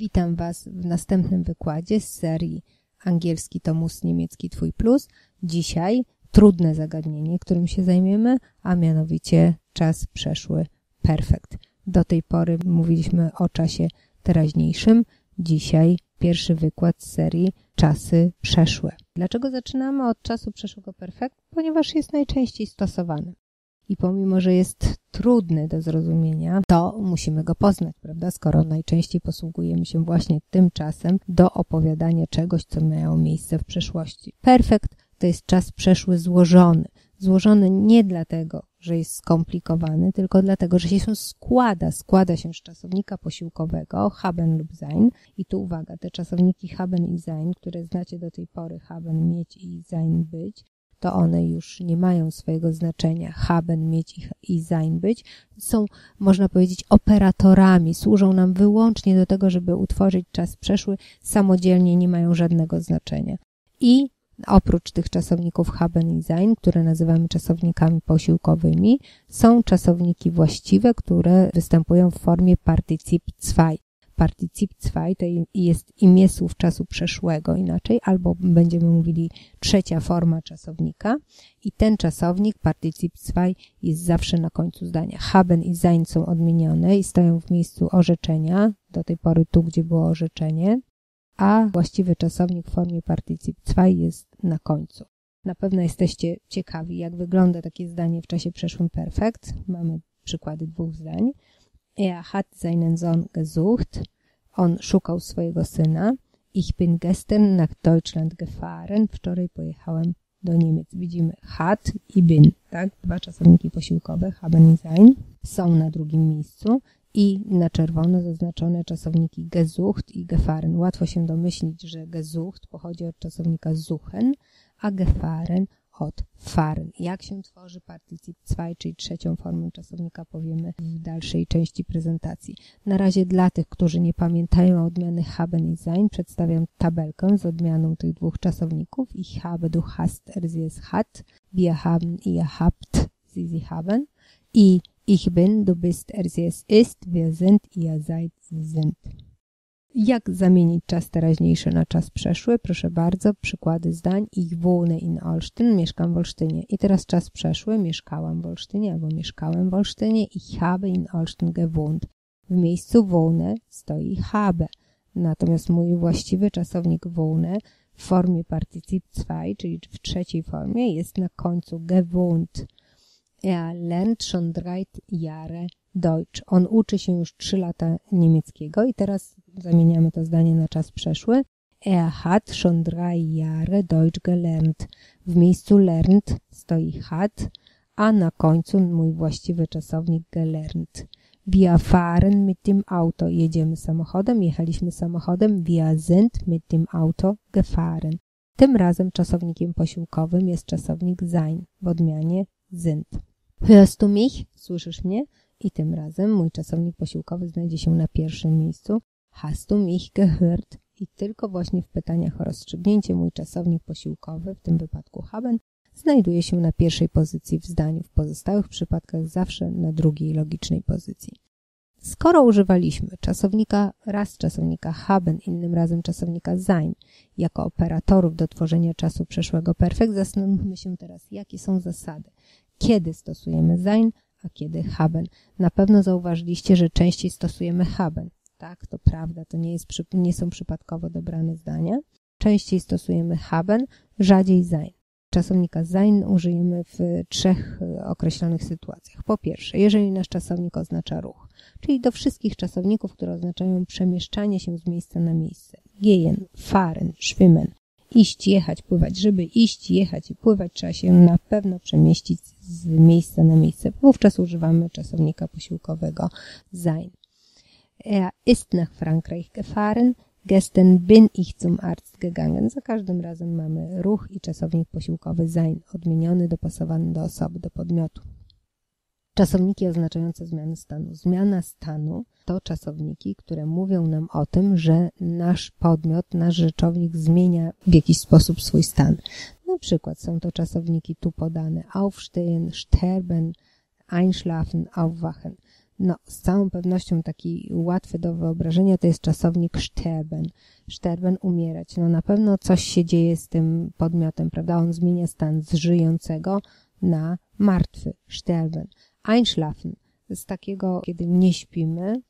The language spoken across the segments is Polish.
Witam Was w następnym wykładzie z serii Angielski Tomus Niemiecki Twój Plus. Dzisiaj trudne zagadnienie, którym się zajmiemy, a mianowicie czas przeszły perfekt. Do tej pory mówiliśmy o czasie teraźniejszym. Dzisiaj pierwszy wykład z serii czasy przeszłe. Dlaczego zaczynamy od czasu przeszłego perfekt? Ponieważ jest najczęściej stosowany i pomimo, że jest trudny do zrozumienia, to musimy go poznać, prawda? Skoro najczęściej posługujemy się właśnie tym czasem do opowiadania czegoś, co miało miejsce w przeszłości. Perfekt to jest czas przeszły złożony. Złożony nie dlatego, że jest skomplikowany, tylko dlatego, że się składa. Składa się z czasownika posiłkowego haben lub sein. I tu uwaga, te czasowniki haben i sein, które znacie do tej pory, haben mieć i sein być, to one już nie mają swojego znaczenia. Haben, mieć i sein być. Są, można powiedzieć, operatorami. Służą nam wyłącznie do tego, żeby utworzyć czas przeszły. Samodzielnie nie mają żadnego znaczenia. I oprócz tych czasowników haben i sein, które nazywamy czasownikami posiłkowymi, są czasowniki właściwe, które występują w formie partycip 2 partycip 2 to jest imię słów czasu przeszłego inaczej, albo będziemy mówili trzecia forma czasownika i ten czasownik partycip 2 jest zawsze na końcu zdania. Haben i sein są odmienione i stoją w miejscu orzeczenia, do tej pory tu, gdzie było orzeczenie, a właściwy czasownik w formie partycip 2 jest na końcu. Na pewno jesteście ciekawi, jak wygląda takie zdanie w czasie przeszłym perfekt. Mamy przykłady dwóch zdań. Er hat seinen Sohn gesucht. On szukał swojego syna. Ich bin gestern nach Deutschland gefahren. Wczoraj pojechałem do Niemiec. Widzimy hat i bin, tak? Dwa czasowniki posiłkowe, haben i sein, są na drugim miejscu i na czerwono zaznaczone czasowniki gesucht i gefahren. Łatwo się domyślić, że gesucht pochodzi od czasownika suchen, a gefahren od fahren. Jak się tworzy partycip 2, czyli trzecią formę czasownika powiemy w dalszej części prezentacji. Na razie dla tych, którzy nie pamiętają odmiany haben i sein, przedstawiam tabelkę z odmianą tych dwóch czasowników. Ich habe, du hast, er sie es hat. Wir haben, ihr habt, sie sie haben. I ich bin, du bist, er sie es ist. Wir sind, ihr seid, sie sind. Jak zamienić czas teraźniejszy na czas przeszły? Proszę bardzo, przykłady zdań. Ich wohne in Olsztyn, mieszkam w Olsztynie. I teraz czas przeszły, mieszkałam w Olsztynie albo mieszkałem w Olsztynie. Ich habe in Olsztyn gewohnt. W miejscu wohne stoi habe. Natomiast mój właściwy czasownik wohne w formie partycip 2, czyli w trzeciej formie, jest na końcu gewohnt. Er lernt schon drei Jahre Deutsch. On uczy się już trzy lata niemieckiego i teraz zamieniamy to zdanie na czas przeszły. Er hat schon drei Jahre Deutsch gelernt. W miejscu lernt stoi hat, a na końcu mój właściwy czasownik gelernt. Wir fahren mit dem Auto. Jedziemy samochodem, jechaliśmy samochodem. Wir sind mit dem Auto gefahren. Tym razem czasownikiem posiłkowym jest czasownik sein w odmianie sind. Hörst du mich? Słyszysz mnie? I tym razem mój czasownik posiłkowy znajdzie się na pierwszym miejscu. Hast du mich gehört? I tylko właśnie w pytaniach o rozstrzygnięcie mój czasownik posiłkowy, w tym wypadku haben, znajduje się na pierwszej pozycji w zdaniu. W pozostałych przypadkach zawsze na drugiej logicznej pozycji. Skoro używaliśmy czasownika raz czasownika haben, innym razem czasownika sein jako operatorów do tworzenia czasu przeszłego perfekt, zastanówmy się teraz, jakie są zasady. Kiedy stosujemy sein, a kiedy haben. Na pewno zauważyliście, że częściej stosujemy haben. Tak, to prawda, to nie, jest, nie są przypadkowo dobrane zdania. Częściej stosujemy haben, rzadziej sein. Czasownika sein użyjemy w trzech e, określonych sytuacjach. Po pierwsze, jeżeli nasz czasownik oznacza ruch, czyli do wszystkich czasowników, które oznaczają przemieszczanie się z miejsca na miejsce. Gehen, fahren, schwimmen, iść, jechać, pływać. Żeby iść, jechać i pływać, trzeba się na pewno przemieścić z miejsca na miejsce. Wówczas używamy czasownika posiłkowego sein. Er ist nach Frankreich gefahren. Gestern bin ich zum Arzt gegangen. Za każdym razem mamy ruch i czasownik posiłkowy sein, odmieniony, dopasowany do osoby, do podmiotu. Czasowniki oznaczające zmianę stanu. Zmiana stanu to czasowniki, które mówią nam o tym, że nasz podmiot, nasz rzeczownik zmienia w jakiś sposób swój stan. Na przykład są to czasowniki tu podane aufstehen, sterben, einschlafen, aufwachen. No, z całą pewnością taki łatwy do wyobrażenia to jest czasownik sterben. Sterben umierać. No na pewno coś się dzieje z tym podmiotem, prawda? On zmienia stan z żyjącego na martwy. Sterben. Einschlafen. Z takiego, kiedy nie śpimy,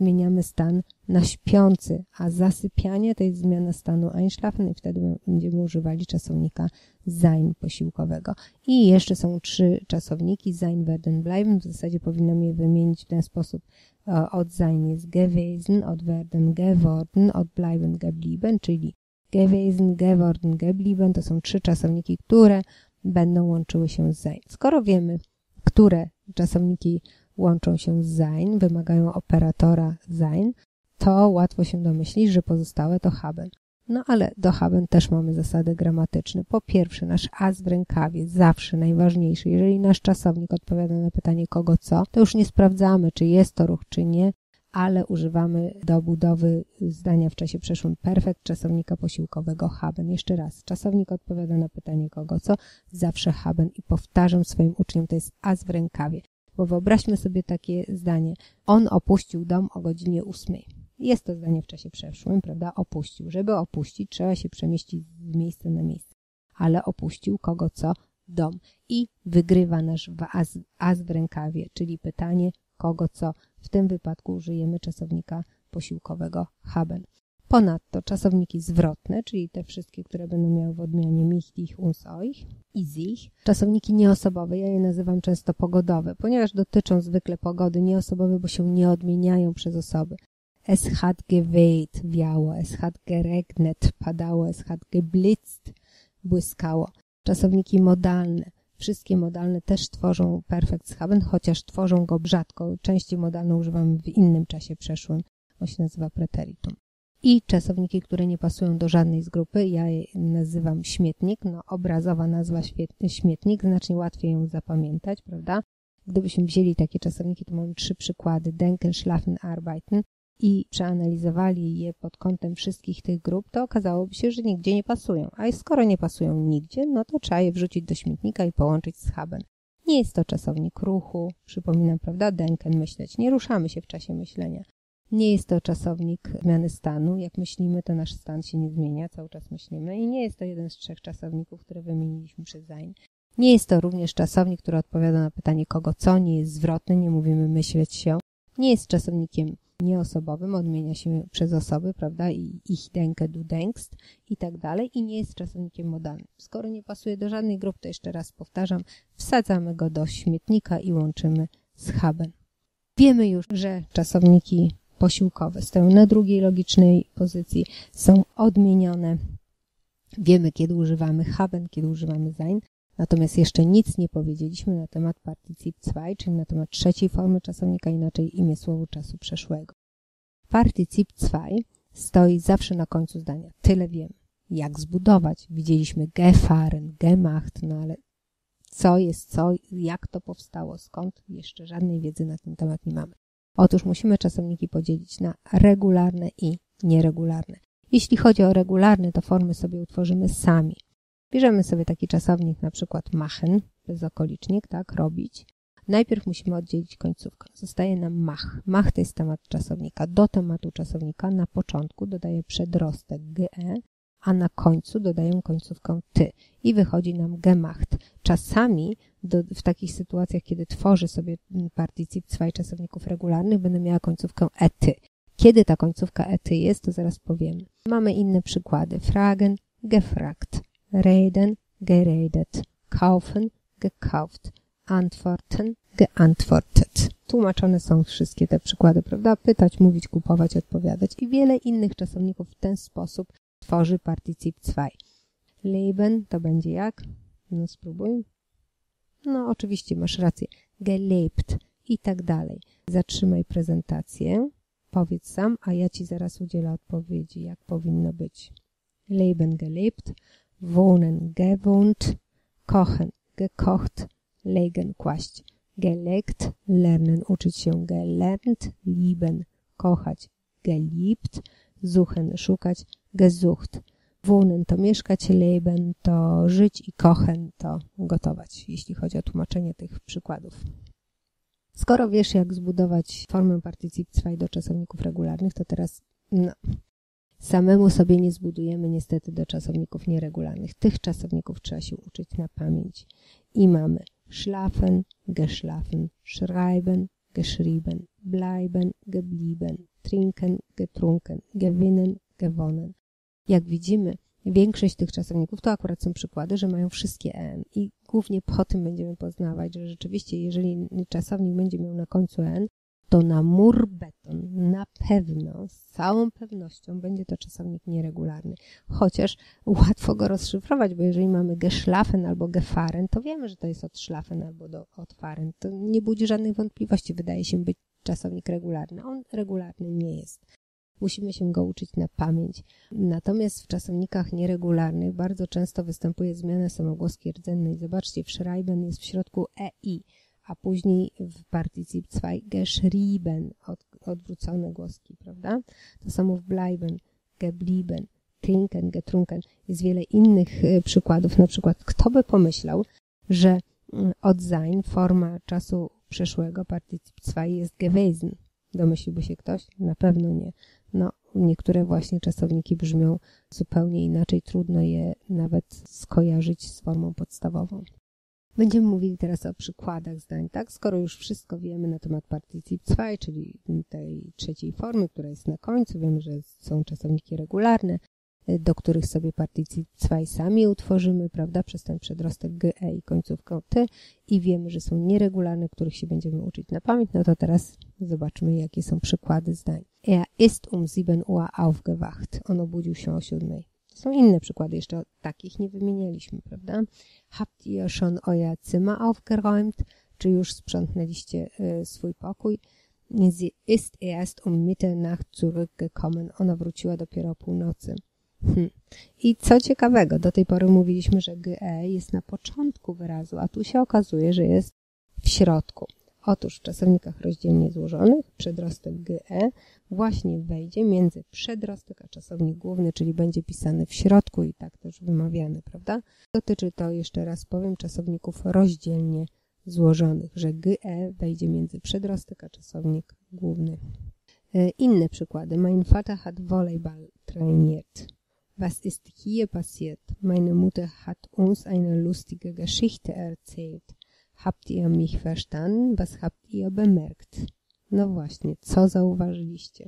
zmieniamy stan na śpiący, a zasypianie to jest zmiana stanu einschlafen i wtedy będziemy używali czasownika sein posiłkowego. I jeszcze są trzy czasowniki sein, werden, bleiben. W zasadzie powinnam je wymienić w ten sposób. E, od sein jest gewesen, od werden geworden, od bleiben geblieben, czyli gewesen, geworden, geblieben to są trzy czasowniki, które będą łączyły się z sein. Skoro wiemy, które czasowniki łączą się z sein, wymagają operatora sein, to łatwo się domyślić, że pozostałe to haben. No ale do haben też mamy zasady gramatyczne. Po pierwsze, nasz as w rękawie, zawsze najważniejszy. Jeżeli nasz czasownik odpowiada na pytanie kogo co, to już nie sprawdzamy, czy jest to ruch, czy nie, ale używamy do budowy zdania w czasie przeszłym perfekt czasownika posiłkowego haben. Jeszcze raz, czasownik odpowiada na pytanie kogo co, zawsze haben i powtarzam swoim uczniom, to jest as w rękawie. Bo wyobraźmy sobie takie zdanie. On opuścił dom o godzinie ósmej. Jest to zdanie w czasie przeszłym, prawda? Opuścił. Żeby opuścić, trzeba się przemieścić z miejsca na miejsce. Ale opuścił kogo co? Dom. I wygrywa nasz as, as w rękawie, czyli pytanie kogo co. W tym wypadku użyjemy czasownika posiłkowego haben. Ponadto czasowniki zwrotne, czyli te wszystkie, które będą miały w odmianie mich, dich, uns, euch i sich. Czasowniki nieosobowe, ja je nazywam często pogodowe, ponieważ dotyczą zwykle pogody nieosobowe, bo się nie odmieniają przez osoby. Es hat geweht, wiało, es hat geregnet, padało, es hat geblitzt, błyskało. Czasowniki modalne. Wszystkie modalne też tworzą perfekt haben, chociaż tworzą go rzadko. Częściej modalne używamy w innym czasie przeszłym. On się nazywa preteritum i czasowniki, które nie pasują do żadnej z grupy. Ja je nazywam śmietnik. No, obrazowa nazwa śmietnik, znacznie łatwiej ją zapamiętać, prawda? Gdybyśmy wzięli takie czasowniki, to mamy trzy przykłady. Denken, Schlafen, Arbeiten i przeanalizowali je pod kątem wszystkich tych grup, to okazałoby się, że nigdzie nie pasują. A skoro nie pasują nigdzie, no to trzeba je wrzucić do śmietnika i połączyć z Haben. Nie jest to czasownik ruchu, przypominam, prawda? Denken, myśleć. Nie ruszamy się w czasie myślenia. Nie jest to czasownik zmiany stanu. Jak myślimy, to nasz stan się nie zmienia, cały czas myślimy i nie jest to jeden z trzech czasowników, które wymieniliśmy sein. Nie jest to również czasownik, który odpowiada na pytanie kogo co, nie jest zwrotny, nie mówimy myśleć się. Nie jest czasownikiem nieosobowym, odmienia się przez osoby, prawda, i ich denke, du denkst i tak dalej i nie jest czasownikiem modalnym. Skoro nie pasuje do żadnej grupy, to jeszcze raz powtarzam, wsadzamy go do śmietnika i łączymy z haben. Wiemy już, że czasowniki posiłkowe stoją na drugiej logicznej pozycji, są odmienione. Wiemy, kiedy używamy haben, kiedy używamy sein, natomiast jeszcze nic nie powiedzieliśmy na temat partycyp 2, czyli na temat trzeciej formy czasownika, inaczej imię słowu czasu przeszłego. Partycyp 2 stoi zawsze na końcu zdania. Tyle wiemy. Jak zbudować? Widzieliśmy gefahren, gemacht, no ale co jest co, jak to powstało, skąd? Jeszcze żadnej wiedzy na ten temat nie mamy. Otóż musimy czasowniki podzielić na regularne i nieregularne. Jeśli chodzi o regularne, to formy sobie utworzymy sami. Bierzemy sobie taki czasownik, na przykład machen, bezokolicznik, tak, robić. Najpierw musimy oddzielić końcówkę. Zostaje nam mach. Mach to jest temat czasownika. Do tematu czasownika na początku dodaję przedrostek ge, a na końcu dodaję końcówkę ty i wychodzi nam gemacht. Czasami do, w takich sytuacjach, kiedy tworzę sobie partycyp zwei czasowników regularnych, będę miała końcówkę ety. Kiedy ta końcówka ety jest, to zaraz powiem. Mamy inne przykłady. Fragen, gefragt. Reden, geredet. Kaufen, gekauft. Antworten, geantwortet. Tłumaczone są wszystkie te przykłady, prawda? Pytać, mówić, kupować, odpowiadać i wiele innych czasowników w ten sposób tworzy partycyp zwei. Leben to będzie jak? No spróbuj. No oczywiście masz rację. Gelebt i tak dalej. Zatrzymaj prezentację. Powiedz sam, a ja ci zaraz udzielę odpowiedzi, jak powinno być. Leben gelebt, wohnen gewohnt, kochen gekocht, legen kłaść. Gelegt, lernen, uczyć się gelernt, lieben, kochać, geliebt, suchen, szukać, gesucht. Wohnen to mieszkać, leben to żyć i kochen to gotować, jeśli chodzi o tłumaczenie tych przykładów. Skoro wiesz, jak zbudować formę partycyp 2 do czasowników regularnych, to teraz no, samemu sobie nie zbudujemy niestety do czasowników nieregularnych. Tych czasowników trzeba się uczyć na pamięć. I mamy schlafen, geschlafen, schreiben, geschrieben, bleiben, geblieben, trinken, getrunken, gewinnen, gewonnen. Jak widzimy, większość tych czasowników, to akurat są przykłady, że mają wszystkie en i głównie po tym będziemy poznawać, że rzeczywiście jeżeli czasownik będzie miał na końcu en, to na mur beton na pewno, z całą pewnością będzie to czasownik nieregularny. Chociaż łatwo go rozszyfrować, bo jeżeli mamy geschlafen albo gefaren, to wiemy, że to jest od szlafen albo do, od faren. To nie budzi żadnych wątpliwości. Wydaje się być czasownik regularny. On regularny nie jest. Musimy się go uczyć na pamięć. Natomiast w czasownikach nieregularnych bardzo często występuje zmiana samogłoski rdzennej. Zobaczcie, w Schreiben jest w środku EI, a później w Partizip 2 geschrieben, od, odwrócone głoski, prawda? To samo w bleiben, geblieben, trinken, getrunken. Jest wiele innych y, przykładów. Na przykład, kto by pomyślał, że mm, od sein, forma czasu przeszłego, Partizip 2 jest gewesen. Domyśliłby się ktoś? Na pewno nie. Niektóre właśnie czasowniki brzmią zupełnie inaczej, trudno je nawet skojarzyć z formą podstawową. Będziemy mówili teraz o przykładach zdań, tak? Skoro już wszystko wiemy na temat partycyp 2, czyli tej trzeciej formy, która jest na końcu, wiemy, że są czasowniki regularne, do których sobie partycyp 2 sami utworzymy, prawda, przez ten przedrostek g, e i końcówkę t i wiemy, że są nieregularne, których się będziemy uczyć na pamięć, no to teraz zobaczmy, jakie są przykłady zdań. Er ist um 7 Uhr aufgewacht. On obudził się o 7. To są inne przykłady, jeszcze takich nie wymienialiśmy, prawda? Habt ihr schon euer Zimmer aufgeräumt? Czy już sprzątnęliście y, swój pokój? Sie ist erst um Mitternacht zurückgekommen. Ona wróciła dopiero o północy. Hmm. I co ciekawego, do tej pory mówiliśmy, że GE jest na początku wyrazu, a tu się okazuje, że jest w środku. Otóż w czasownikach rozdzielnie złożonych przedrostek GE właśnie wejdzie między przedrostek a czasownik główny, czyli będzie pisany w środku i tak też wymawiany, prawda? Dotyczy to, jeszcze raz powiem, czasowników rozdzielnie złożonych, że GE wejdzie między przedrostek a czasownik główny. E, inne przykłady. Mein Vater hat Volleyball trainiert. Was ist hier passiert? Meine Mutter hat uns eine lustige Geschichte erzählt. Habt ihr mich verstanden? Was habt ihr bemerkt? No właśnie, co zauważyliście?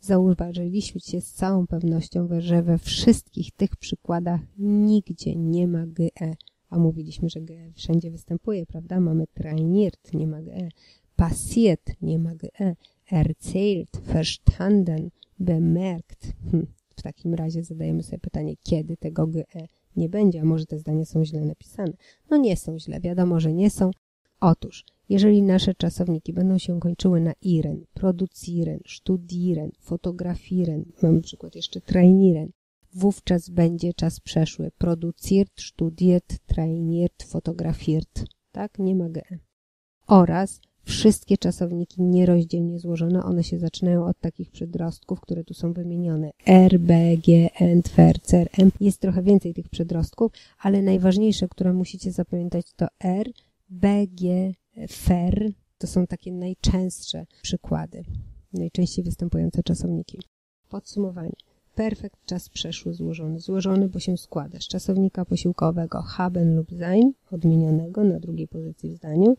Zauważyliście z całą pewnością, że we wszystkich tych przykładach nigdzie nie ma GE. A mówiliśmy, że GE wszędzie występuje, prawda? Mamy trainiert, nie ma GE. Passiert, nie ma GE. Erzählt, verstanden, bemerkt. Hm. W takim razie zadajemy sobie pytanie, kiedy tego GE nie będzie, a może te zdania są źle napisane. No nie są źle, wiadomo, że nie są. Otóż, jeżeli nasze czasowniki będą się kończyły na iren, produciren, studiren, fotografiren, mam przykład jeszcze trainiren, wówczas będzie czas przeszły. Produziert, studiert, trainiert, fotografiert. Tak? Nie ma GE. Oraz wszystkie czasowniki nierozdzielnie złożone, one się zaczynają od takich przedrostków, które tu są wymienione. R, B, G, N, Twer, Cer, M. Jest trochę więcej tych przedrostków, ale najważniejsze, które musicie zapamiętać to R, B, G, Fer. To są takie najczęstsze przykłady, najczęściej występujące czasowniki. Podsumowanie. Perfekt czas przeszły złożony. Złożony, bo się składa z czasownika posiłkowego haben lub sein, odmienionego na drugiej pozycji w zdaniu,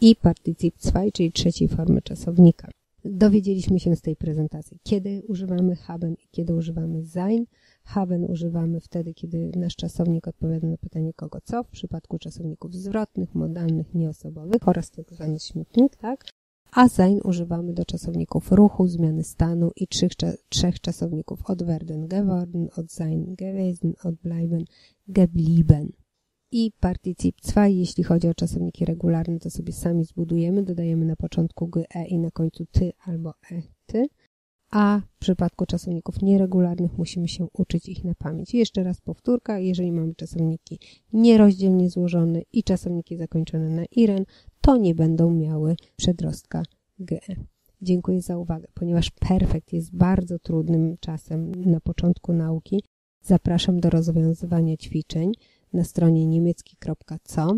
i partycyp 2, czyli trzeciej formy czasownika. Dowiedzieliśmy się z tej prezentacji, kiedy używamy haben i kiedy używamy sein. Haben używamy wtedy, kiedy nasz czasownik odpowiada na pytanie kogo co, w przypadku czasowników zwrotnych, modalnych, nieosobowych oraz tak zwany śmietnik, tak? A sein używamy do czasowników ruchu, zmiany stanu i trzech, trzech czasowników od werden, geworden, od sein, gewesen, od bleiben, geblieben i partycyp 2, jeśli chodzi o czasowniki regularne, to sobie sami zbudujemy, dodajemy na początku g, e i na końcu ty albo e, ty, a w przypadku czasowników nieregularnych musimy się uczyć ich na pamięć. Jeszcze raz powtórka, jeżeli mamy czasowniki nierozdzielnie złożone i czasowniki zakończone na iren, to nie będą miały przedrostka ge. Dziękuję za uwagę. Ponieważ perfekt jest bardzo trudnym czasem na początku nauki, zapraszam do rozwiązywania ćwiczeń na stronie niemiecki.co.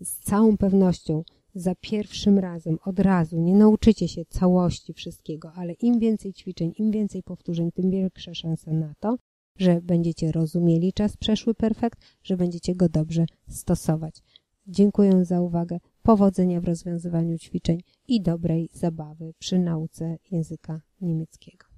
Z całą pewnością za pierwszym razem, od razu, nie nauczycie się całości wszystkiego, ale im więcej ćwiczeń, im więcej powtórzeń, tym większa szansa na to, że będziecie rozumieli czas przeszły perfekt, że będziecie go dobrze stosować. Dziękuję za uwagę, powodzenia w rozwiązywaniu ćwiczeń i dobrej zabawy przy nauce języka niemieckiego.